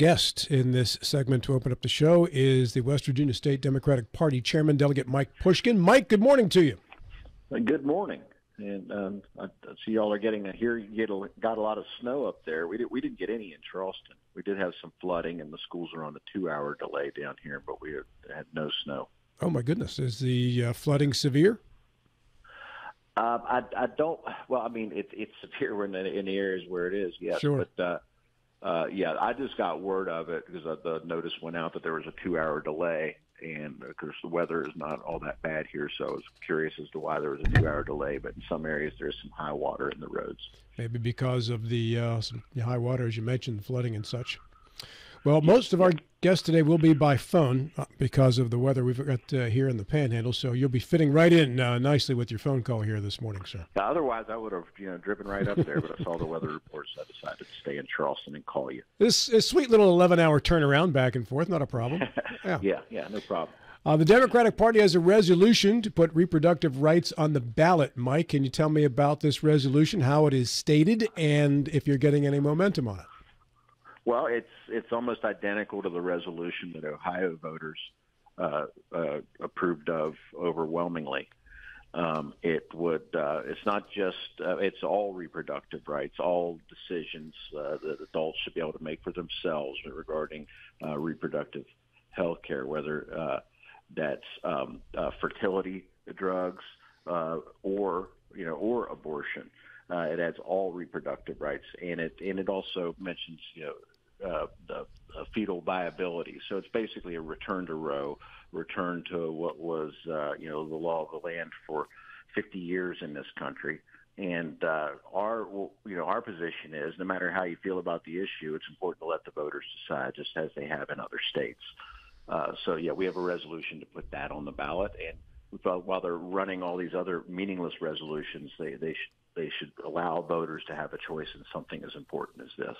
guest in this segment to open up the show is the West Virginia State Democratic Party Chairman, Delegate Mike Pushkin. Mike, good morning to you. Good morning. And um, I, see y'all are getting a, here. You get a, got a lot of snow up there. We did, we didn't get any in Charleston. We did have some flooding, and the schools are on a two-hour delay down here, but we had, had no snow. Oh my goodness! Is the uh, flooding severe? Uh, I, I don't. Well, I mean, it, it's severe in the, in the areas where it is. Yes, sure. but uh, uh, yeah, I just got word of it because the notice went out that there was a two-hour delay, and of course the weather is not all that bad here, so I was curious as to why there was a two-hour delay. But in some areas, there's some high water in the roads. Maybe because of the uh, high water, as you mentioned, flooding and such. Well, most of our guests today will be by phone uh, because of the weather we've got uh, here in the Panhandle. So you'll be fitting right in uh, nicely with your phone call here this morning, sir. Yeah, otherwise, I would have you know driven right up there, but I saw the weather reports. So I decided to stay in Charleston and call you. This is sweet little 11-hour turnaround back and forth, not a problem. Yeah, yeah, yeah no problem. Uh, the Democratic Party has a resolution to put reproductive rights on the ballot. Mike, can you tell me about this resolution, how it is stated, and if you're getting any momentum on it? Well, it's it's almost identical to the resolution that Ohio voters uh, uh, approved of overwhelmingly. Um, it would. Uh, it's not just. Uh, it's all reproductive rights, all decisions uh, that adults should be able to make for themselves regarding uh, reproductive health care, whether that's um, fertility drugs or you know or abortion. Uh, it adds all reproductive rights, and it and it also mentions you know uh, the fetal viability. So it's basically a return to Roe, return to what was uh, you know the law of the land for 50 years in this country. And uh, our you know our position is no matter how you feel about the issue, it's important to let the voters decide, just as they have in other states. Uh, so yeah, we have a resolution to put that on the ballot, and while they're running all these other meaningless resolutions, they they should they should allow voters to have a choice in something as important as this.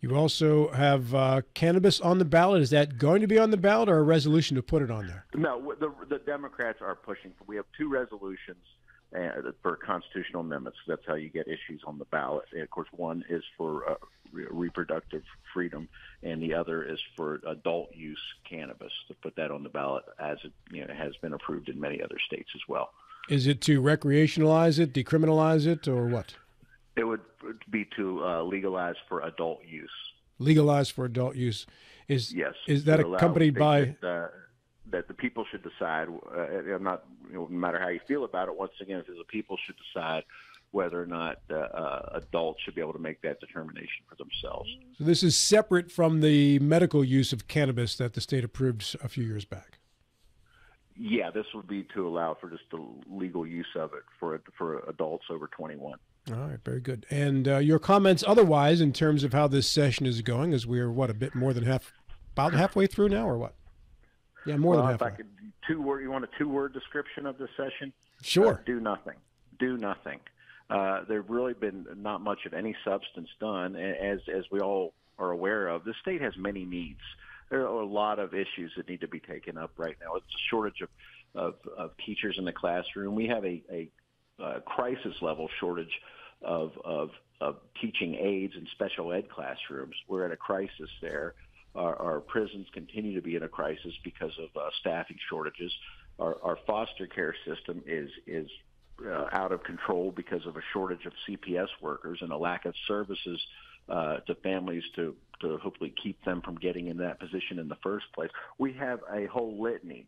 You also have uh, cannabis on the ballot. Is that going to be on the ballot or a resolution to put it on there? No, the, the Democrats are pushing. For, we have two resolutions uh, for constitutional amendments. That's how you get issues on the ballot. And of course, one is for uh, re- reproductive freedom, and the other is for adult use cannabis. To put that on the ballot, as it you know, has been approved in many other states as well. Is it to recreationalize it, decriminalize it, or what? It would be to uh, legalize for adult use. Legalize for adult use. Is yes. Is that accompanied by? That, uh, that the people should decide. Uh, I'm not, you know, no matter how you feel about it. Once again, if the people should decide whether or not uh, uh, adults should be able to make that determination for themselves. So this is separate from the medical use of cannabis that the state approved a few years back. Yeah, this would be to allow for just the legal use of it for for adults over 21. All right, very good. And uh, your comments otherwise in terms of how this session is going, as we're what a bit more than half, about halfway through now, or what? Yeah, more well, than halfway. If I could two word, you want a two word description of this session? Sure. Uh, do nothing. Do nothing. Uh, there's really been not much of any substance done, as as we all are aware of. The state has many needs. There are a lot of issues that need to be taken up right now. It's a shortage of of, of teachers in the classroom. We have a, a, a crisis level shortage of, of, of teaching aides in special ed classrooms. We're at a crisis there. Our, our prisons continue to be in a crisis because of uh, staffing shortages. Our, our foster care system is is uh, out of control because of a shortage of CPS workers and a lack of services uh, to families to to hopefully keep them from getting in that position in the first place. We have a whole litany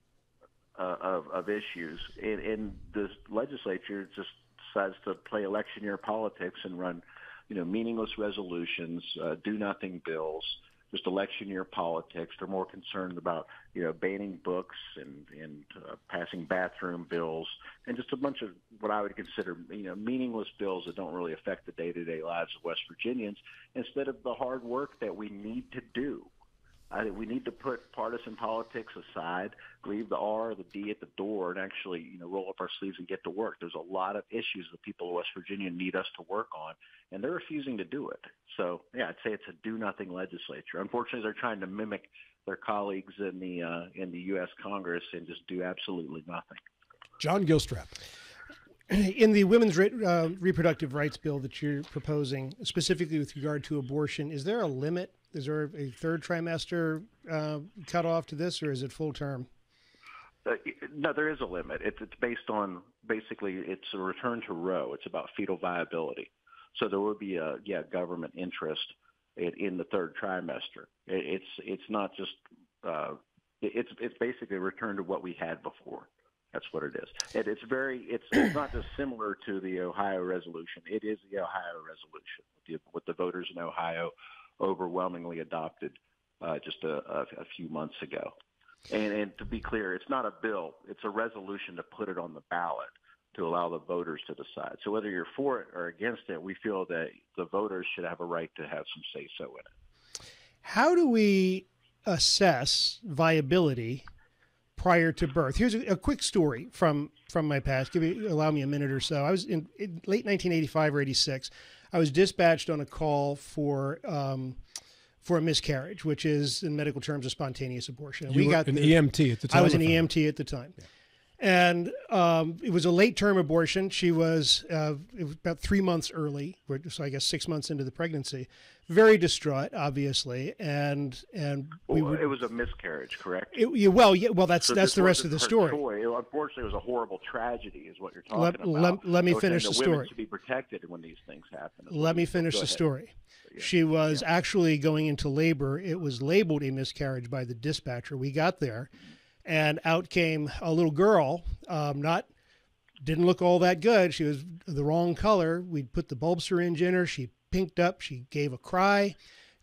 uh, of of issues, and, and the legislature just decides to play election year politics and run, you know, meaningless resolutions, uh, do nothing bills, just election year politics. They're more concerned about, you know, banning books and and uh, passing bathroom bills and just a bunch of what I would consider, you know, meaningless bills that don't really affect the day-to-day lives of West Virginians. Instead of the hard work that we need to do I we need to put partisan politics aside, leave the R, or the D at the door, and actually, you know, roll up our sleeves and get to work. There's a lot of issues that people of West Virginia need us to work on, and they're refusing to do it. So, yeah, I'd say it's a do-nothing legislature. Unfortunately, they're trying to mimic their colleagues in the uh, in the U.S. Congress and just do absolutely nothing. John Gilstrap. In the women's uh, reproductive rights bill that you're proposing, specifically with regard to abortion, is there a limit? Is there a third trimester uh, cutoff to this, or is it full term? Uh, no, there is a limit. It's, it's based on basically it's a return to Roe. It's about fetal viability. So there would be a yeah government interest in, in the third trimester. It, it's it's not just uh, it's it's basically a return to what we had before. That's what it is. And it's very, it's, it's not just similar to the Ohio resolution. It is the Ohio resolution, the, what the voters in Ohio overwhelmingly adopted uh, just a, a, a few months ago. And, and to be clear, it's not a bill. It's a resolution to put it on the ballot to allow the voters to decide. So whether you're for it or against it, we feel that the voters should have a right to have some say so in it. How do we assess viability prior to birth. Here's a, a, quick story from from my past. Give me allow me a minute or so. I was in, in late 1985 or 86. I was dispatched on a call for um, for a miscarriage, which is in medical terms a spontaneous abortion. You we got an the, EMT at the time. I was an EMT at the time. Yeah and um, it was a late term abortion. She was, uh, was about three months early, so I guess six months into the pregnancy. Very distraught, obviously, and and we well, it was a miscarriage, correct? It, well, yeah, well, that's so that's the rest of the story. Unfortunately, it was a horrible tragedy, is what you're talking let, about. Let, let me finish the, story. To be protected when these things happen. Let me finish the story. Yeah. She was yeah. actually going into labor. It was labeled a miscarriage by the dispatcher. We got there. Mm-hmm and out came a little girl. Um, not didn't look all that good. She was the wrong color. We put the bulb syringe in her. She pinked up. She gave a cry,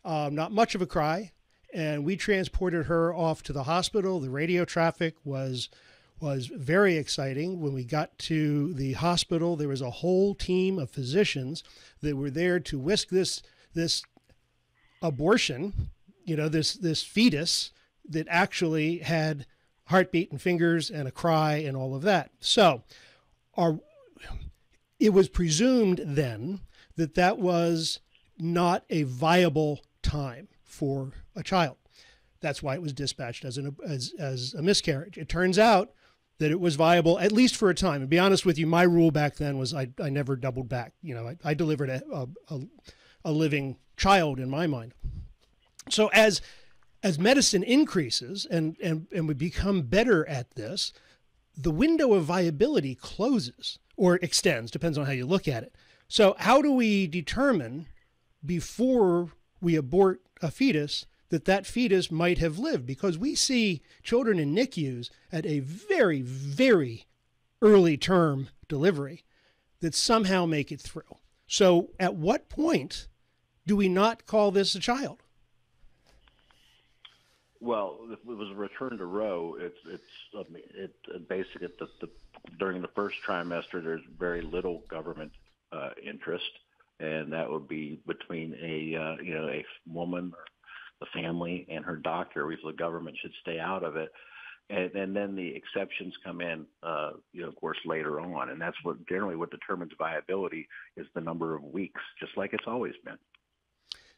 um, not much of a cry, and we transported her off to the hospital. The radio traffic was was very exciting. When we got to the hospital, there was a whole team of physicians that were there to whisk this this abortion, you know, this this fetus that actually had heartbeat and fingers and a cry and all of that. So, our, it was presumed then that that was not a viable time for a child. That's why it was dispatched as, an, as, as a miscarriage. It turns out that it was viable, at least for a time. And be honest with you, my rule back then was I, I never doubled back. You know, I, I delivered a, a, a living child in my mind. So as as medicine increases and, and, and we become better at this, the window of viability closes or extends, depends on how you look at it. So, how do we determine before we abort a fetus that that fetus might have lived? Because we see children in NICUs at a very, very early term delivery that somehow make it through. So, at what point do we not call this a child? Well, if it was a return to Roe, it's it's I mean, it, it basically the, the, during the first trimester there's very little government uh, interest, and that would be between a uh, you know a woman or the family and her doctor. We feel the government should stay out of it. And, and then the exceptions come in, uh, you know, of course, later on, and that's what generally what determines viability is the number of weeks, just like it's always been.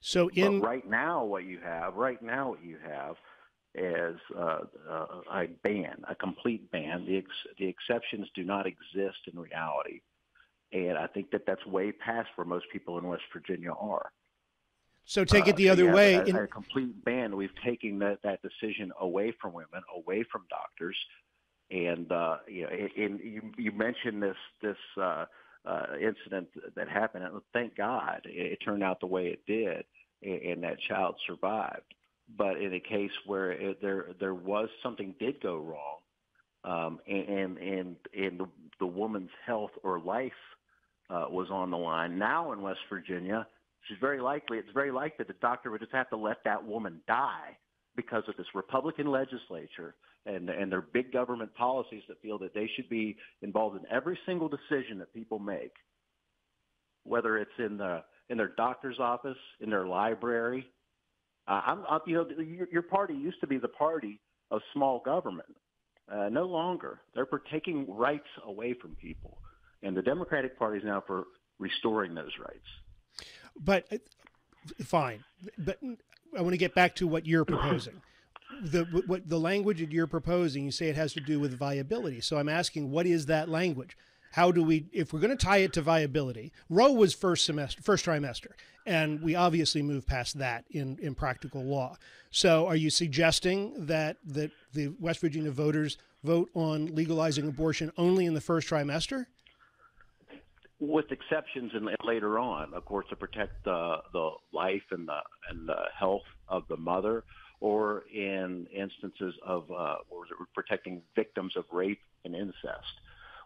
So in but right now, what you have right now, what you have as uh, uh, a ban, a complete ban. The, ex- the exceptions do not exist in reality. And I think that that's way past where most people in West Virginia are. So take it the uh, other yeah, way. A, in... a, complete ban. We've taken that, that decision away from women, away from doctors. And uh, you, know, and you, you mentioned this this uh, uh, incident that happened. And thank God it, it turned out the way it did, and, and that child survived but in a case where it, there there was something did go wrong, um, and and and the, the woman's health or life uh, was on the line. Now in West Virginia, she's very likely it's very likely the doctor would just have to let that woman die because of this Republican legislature and and their big government policies that feel that they should be involved in every single decision that people make, whether it's in the in their doctor's office, in their library, uh, I'm, I'm, you know, your, your party used to be the party of small government. Uh, no longer. They're for taking rights away from people, and the Democratic Party is now for restoring those rights. But uh, fine, but I want to get back to what you're proposing. the what the language that you're proposing, you say it has to do with viability. So I'm asking, what is that language? How do we, if we're going to tie it to viability? Roe was first semester, first trimester, and we obviously move past that in in practical law. So, are you suggesting that that the West Virginia voters vote on legalizing abortion only in the first trimester? with exceptions and later on, of course, to protect the the life and the and the health of the mother, or in instances of uh, protecting victims of rape and incest.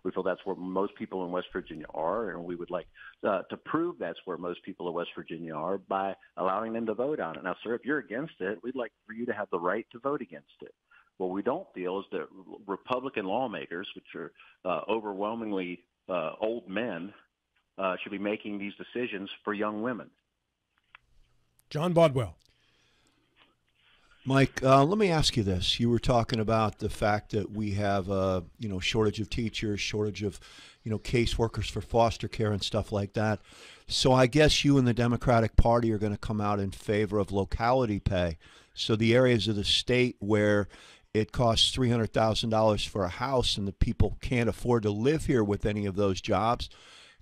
We feel that's where most people in West Virginia are, and we would like uh, to prove that's where most people in West Virginia are by allowing them to vote on it. Now, sir, if you're against it, we'd like for you to have the right to vote against it. What we don't feel is that Republican lawmakers, which are uh, overwhelmingly uh, old men uh, should be making these decisions for young women. John Bodwell. Mike, uh, let me ask you this. You were talking about the fact that we have a you know shortage of teachers, shortage of you know caseworkers for foster care and stuff like that. So I guess you and the Democratic Party are going to come out in favor of locality pay. So the areas of the state where it costs three hundred thousand dollars for a house and the people can't afford to live here with any of those jobs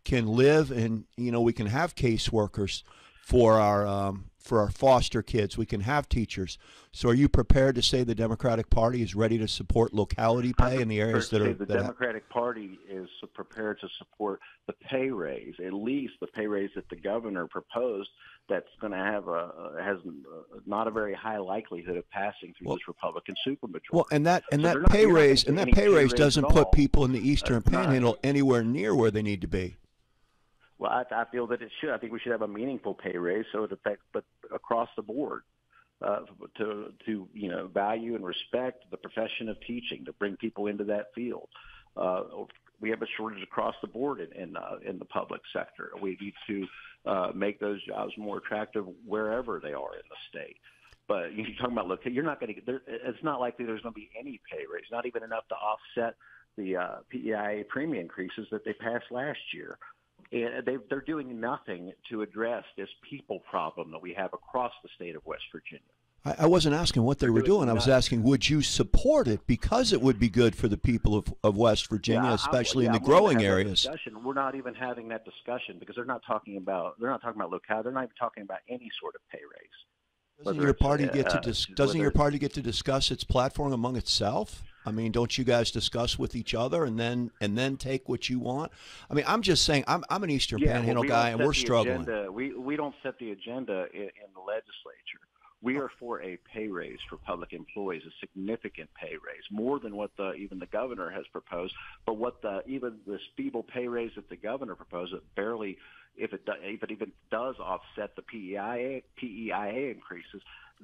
can live and you know we can have caseworkers for our um, for our foster kids. We can have teachers. So, are you prepared to say the Democratic Party is ready to support locality pay in the areas that are? The that Democratic ha- Party is prepared to support the pay raise, at least the pay raise that the governor proposed. That's going to have a has not a very high likelihood of passing through well, this Republican supermajority. Well, and that and so that pay raise and that pay raise doesn't put people in the Eastern uh, Panhandle anywhere near where they need to be. Well, I, I feel that it should. I think we should have a meaningful pay raise so it affects, but across the board, uh, to to you know value and respect the profession of teaching, to bring people into that field. Uh, we have a shortage across the board in in, uh, in the public sector. We need to uh, make those jobs more attractive wherever they are in the state. But you're talking about look, you're not going to. It's not likely there's going to be any pay raise, not even enough to offset the uh, PEIA premium increases that they passed last year and they, they're doing nothing to address this people problem that we have across the state of West Virginia. I, I wasn't asking what they were doing. I was asking, would you support it because it would be good for the people of, of West Virginia, yeah, especially yeah, in the growing areas? We're not even having that discussion because they're not talking about they're not talking about locale. They're not even talking about any sort of pay raise. Doesn't your party get to dis- doesn't your party get to discuss its platform among itself? I mean, don't you guys discuss with each other and then and then take what you want? I mean, I'm just saying, I'm I'm an Eastern yeah, Panhandle well, we guy, and we're struggling. Agenda. We we don't set the agenda in, in the legislature. We are for a pay raise for public employees, a significant pay raise, more than what the even the governor has proposed. But what the even the feeble pay raise that the governor proposed, it barely, if it if it even does offset the PEIA PEIA increases,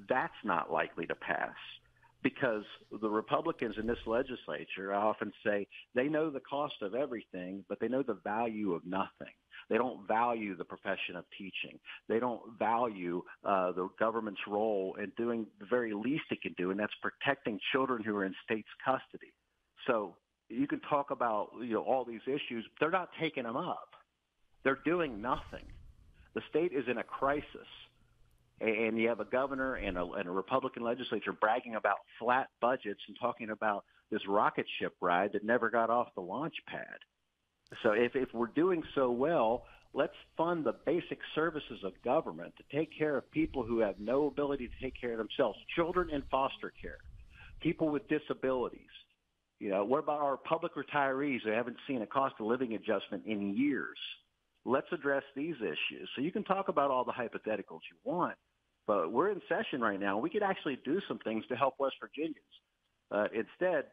that's not likely to pass because the Republicans in this legislature, I often say, they know the cost of everything, but they know the value of nothing. They don't value the profession of teaching. They don't value uh, the government's role in doing the very least it can do, and that's protecting children who are in state's custody. So you can talk about you know all these issues. They're not taking them up. They're doing nothing. The state is in a crisis and you have a governor and a, and a Republican legislature bragging about flat budgets and talking about this rocket ship ride that never got off the launch pad. So if, if we're doing so well, let's fund the basic services of government to take care of people who have no ability to take care of themselves, children in foster care, people with disabilities. You know, what about our public retirees who haven't seen a cost of living adjustment in years? Let's address these issues. So you can talk about all the hypotheticals you want, but we're in session right now. We could actually do some things to help West Virginians. Uh, instead,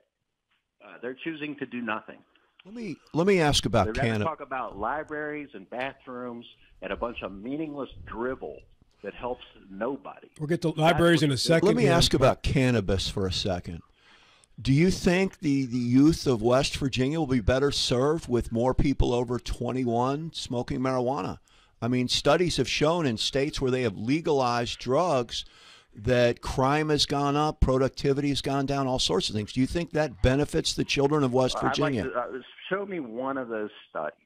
uh, they're choosing to do nothing. Let me let me ask about They're Canada. Talk about libraries and bathrooms and a bunch of meaningless drivel that helps nobody. We'll get to libraries in a second. Let me ask about cannabis for a second. Do you think the, the youth of West Virginia will be better served with more people over 21 smoking marijuana? I mean, studies have shown in states where they have legalized drugs that crime has gone up, productivity has gone down, all sorts of things. Do you think that benefits the children of West Virginia? Like to, uh, show me one of those studies.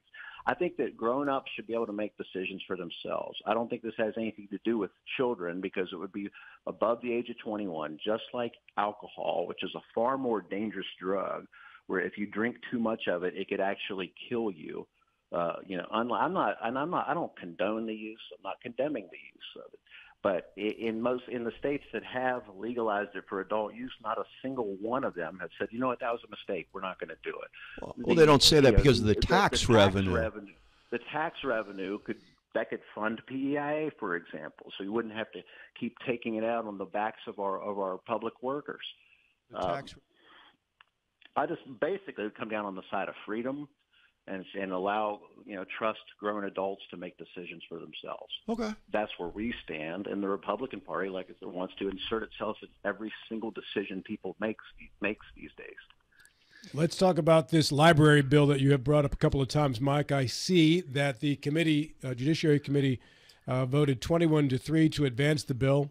I think that grown-ups should be able to make decisions for themselves. I don't think this has anything to do with children because it would be above the age of 21, just like alcohol, which is a far more dangerous drug where if you drink too much of it, it could actually kill you. Uh, you know, I'm not, and I'm not, I don't condone the use. I'm not condemning the use of it. But in most in the states that have legalized it for adult use, not a single one of them have said, you know what, that was a mistake. We're not going to do it. Well, the, well they don't say that because of the, the tax, the, revenue. tax revenue. The tax revenue could that could fund PEIA, for example, so you wouldn't have to keep taking it out on the backs of our of our public workers. The tax. Um, I just basically come down on the side of freedom and and allow you know trust grown adults to make decisions for themselves. Okay, that's where we stand, and the Republican Party, like it wants to insert itself in every single decision people makes makes these days. Let's talk about this library bill that you have brought up a couple of times, Mike. I see that the committee, uh, Judiciary Committee, uh, voted 21 to three to advance the bill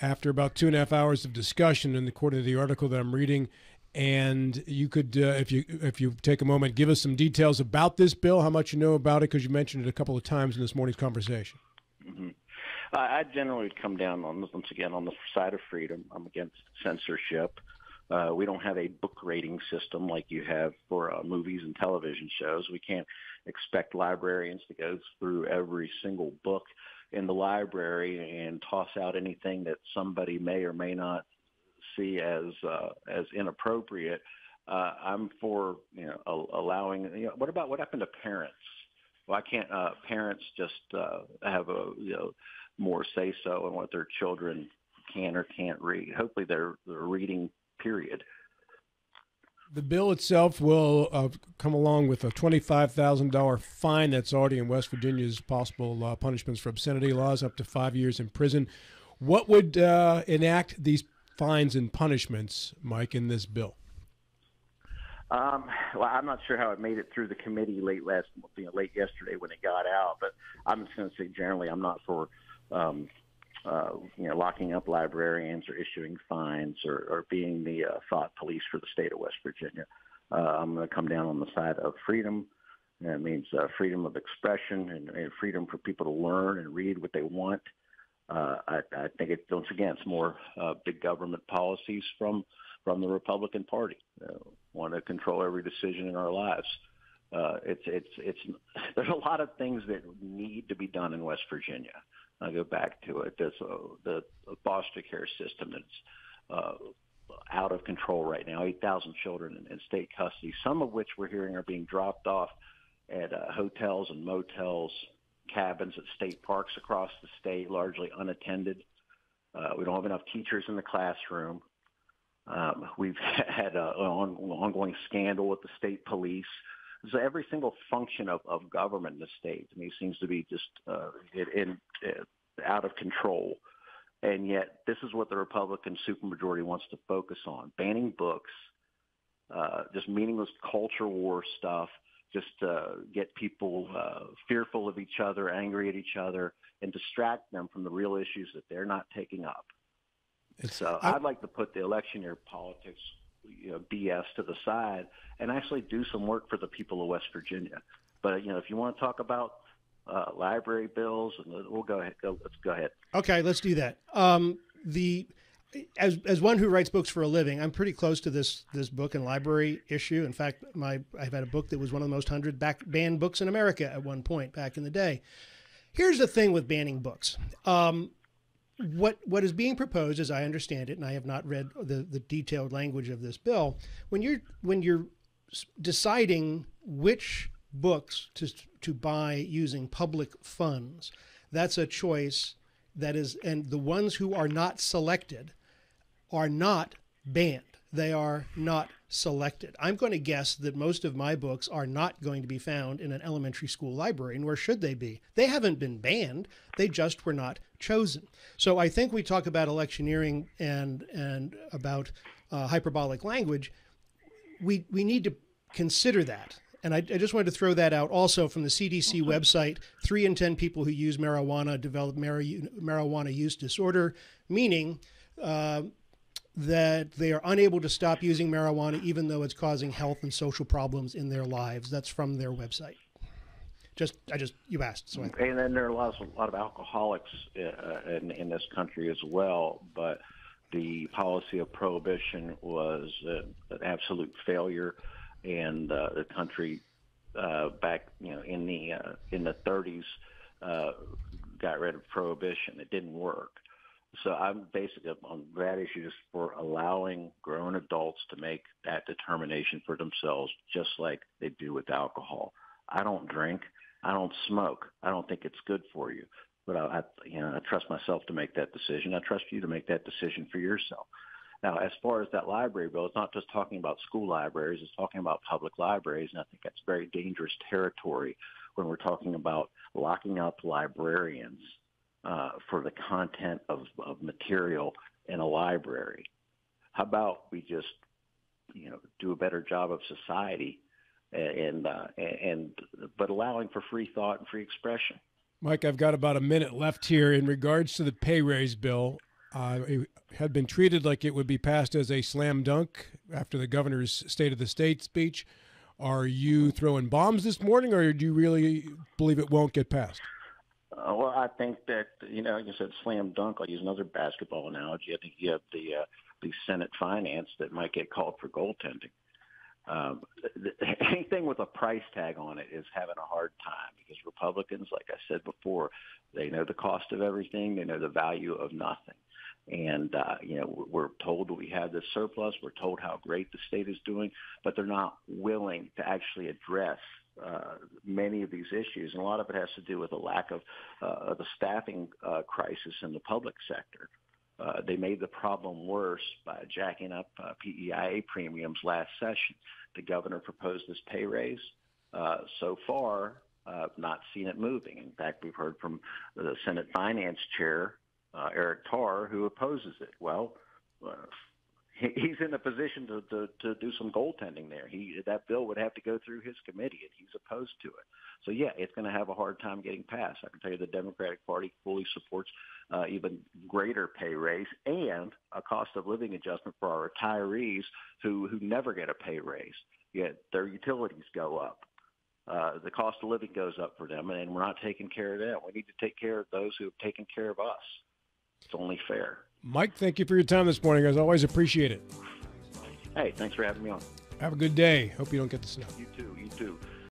after about two and a half hours of discussion, and according to the article that I'm reading, and you could, uh, if you if you take a moment, give us some details about this bill, how much you know about it, because you mentioned it a couple of times in this morning's conversation. Mm-hmm. I generally come down on once again on the side of freedom. I'm against censorship. Uh, we don't have a book rating system like you have for uh, movies and television shows. We can't expect librarians to go through every single book in the library and toss out anything that somebody may or may not see as uh, as inappropriate. Uh, I'm for you know allowing. You know, what about what happened to parents? Why can't uh, parents just uh, have a you know more say so in what their children can or can't read? Hopefully, they're they're reading. Period. The bill itself will uh, come along with a $25,000 fine that's already in West Virginia's possible uh, punishments for obscenity laws, up to five years in prison. What would uh, enact these fines and punishments, Mike, in this bill? Um, well, I'm not sure how it made it through the committee late last, you know, late yesterday when it got out. But I'm just going to say generally, I'm not for, um, uh, you know, locking up librarians or issuing fines or, or being the uh, thought police for the state of West Virginia. Uh, I'm going to come down on the side of freedom. That means uh, freedom of expression and, and freedom for people to learn and read what they want uh, I, I think it once again it's more uh, big government policies from from the Republican Party. Uh, want to control every decision in our lives. Uh, it's it's it's there's a lot of things that need to be done in West Virginia. I'll go back to it. There's a, the foster care system that's uh, out of control right now. 8,000 children in, in state custody, some of which we're hearing are being dropped off at uh, hotels and motels cabins at state parks across the state, largely unattended. Uh, we don't have enough teachers in the classroom. Um, we've had an on, ongoing scandal with the state police. So every single function of, of government in the state, to me, seems to be just uh, in, in, uh, out of control. And yet, this is what the Republican supermajority wants to focus on: banning books, uh, just meaningless culture war stuff, just uh, get people uh, fearful of each other, angry at each other, and distract them from the real issues that they're not taking up. It's, so I, would like to put the election year politics, you know, BS to the side and actually do some work for the people of West Virginia. But you know, if you want to talk about uh, library bills, and we'll go ahead. Go, let's go ahead. Okay, let's do that. Um, the as as one who writes books for a living, I'm pretty close to this this book and library issue. In fact, my I've had a book that was one of the most hundred back banned books in America at one point back in the day. Here's the thing with banning books. Um, what what is being proposed, as I understand it, and I have not read the the detailed language of this bill. When you're when you're deciding which books to to buy using public funds, that's a choice that is, and the ones who are not selected are not banned. They are not selected. I'm going to guess that most of my books are not going to be found in an elementary school library, nor should they be. They haven't been banned, they just were not chosen. So I think we talk about electioneering and, and about uh, hyperbolic language. We, we need to consider that. And I, I, just wanted to throw that out also from the CDC website. Three in 10 people who use marijuana develop marijuana use disorder, meaning uh, that they are unable to stop using marijuana even though it's causing health and social problems in their lives. That's from their website. Just, I just, you asked. So. And then there are lots, a lot of alcoholics uh, in, in this country as well, but the policy of prohibition was uh, an absolute failure. and uh, the country uh, back you know in the uh, in the 30s uh, got rid of prohibition. It didn't work. So I'm basically on that issue just for allowing grown adults to make that determination for themselves, just like they do with alcohol. I don't drink. I don't smoke. I don't think it's good for you. But I, I you know, I trust myself to make that decision. I trust you to make that decision for yourself. Now, as far as that library bill, it's not just talking about school libraries, it's talking about public libraries, and I think that's very dangerous territory when we're talking about locking up librarians uh, for the content of, of material in a library. How about we just, you know, do a better job of society and uh, and but allowing for free thought and free expression. Mike, I've got about a minute left here in regards to the pay raise bill. Uh, it had been treated like it would be passed as a slam dunk after the governor's State of the State speech. Are you throwing bombs this morning, or do you really believe it won't get passed? Uh, well, I think that you know, like you said, slam dunk. I'll use another basketball analogy. I think you have the uh, the Senate Finance that might get called for goaltending. Um, anything with a price tag on it is having a hard time because Republicans, like I said before, they know the cost of everything. They know the value of nothing. And, uh, you know, we're told we have this surplus. We're told how great the state is doing, but they're not willing to actually address uh, many of these issues. And a lot of it has to do with a lack of uh, the staffing uh, crisis in the public sector. Uh, they made the problem worse by jacking up uh, PEIA premiums last session. The governor proposed this pay raise. Uh, so far, uh, not seen it moving. In fact, we've heard from the Senate Finance Chair, uh, Eric Tarr, who opposes it. Well, uh, he's in a position to, to, to do some goaltending there. He that bill would have to go through his committee, and he's opposed to it. So yeah, it's going to have a hard time getting passed. I can tell you the Democratic Party fully supports uh, even greater pay raise and a cost of living adjustment for our retirees who who never get a pay raise. Yet their utilities go up. Uh, the cost of living goes up for them, and we're not taking care of them. We need to take care of those who have taken care of us. It's only fair. Mike, thank you for your time this morning. As always, appreciate it. Hey, thanks for having me on. Have a good day. Hope you don't get the snow. You too. You too.